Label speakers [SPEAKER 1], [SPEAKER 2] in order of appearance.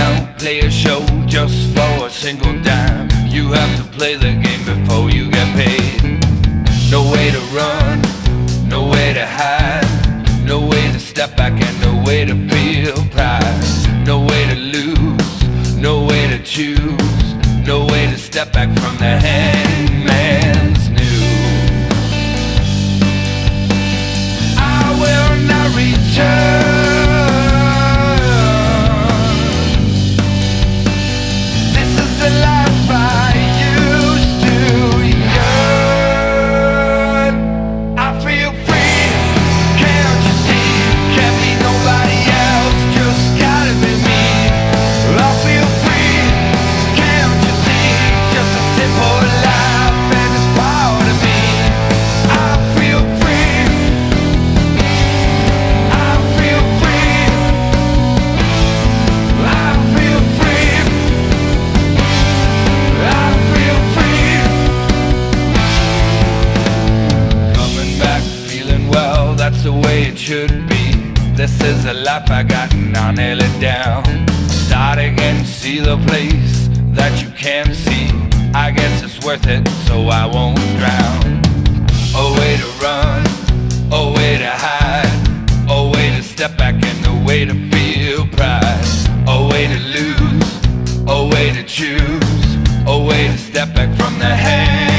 [SPEAKER 1] Hanging play a show just for a single dime. You have to play the game before you get paid. No way to run, no way to hide, no way to step back and no way to feel pride. No way to lose, no way to choose, no way to step back from the hangman's should be. This is the life I got and I'll nail it down. Start again, see the place that you can't see. I guess it's worth it, so I won't drown. A way to run, a way to hide, a way to step back and a way to feel pride. A way to lose, a way to choose, a way to step back from the hand.